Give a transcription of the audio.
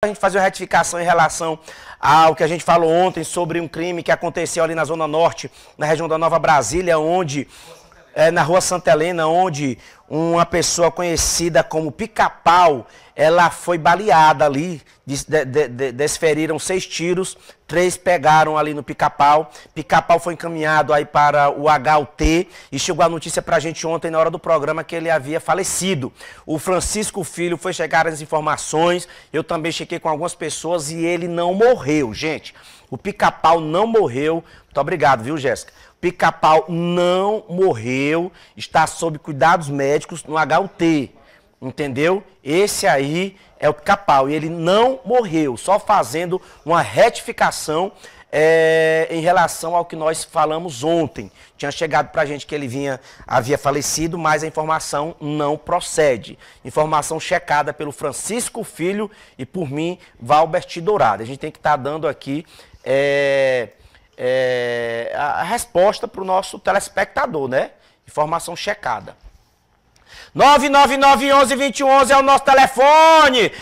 a gente fazer uma retificação em relação ao que a gente falou ontem sobre um crime que aconteceu ali na Zona Norte, na região da Nova Brasília, onde, é, na rua Santa Helena, onde uma pessoa conhecida como Pica-Pau, ela foi baleada ali, de, de, desferiram seis tiros, três pegaram ali no Pica-Pau. Pica-Pau foi encaminhado aí para o HUT e chegou a notícia para a gente ontem na hora do programa que ele havia falecido. O Francisco Filho foi chegar as informações, eu também chequei com algumas pessoas e ele não morreu, gente. O Pica-Pau não morreu. Muito obrigado, viu, Jéssica? Pica-pau não morreu, está sob cuidados médicos no HUT. Entendeu? Esse aí é o pica-pau. E ele não morreu, só fazendo uma retificação é, em relação ao que nós falamos ontem. Tinha chegado para a gente que ele vinha, havia falecido, mas a informação não procede. Informação checada pelo Francisco Filho e por mim, Valbert Dourado. A gente tem que estar tá dando aqui. É, é, a resposta para o nosso telespectador, né? Informação checada. 99911 é o nosso telefone.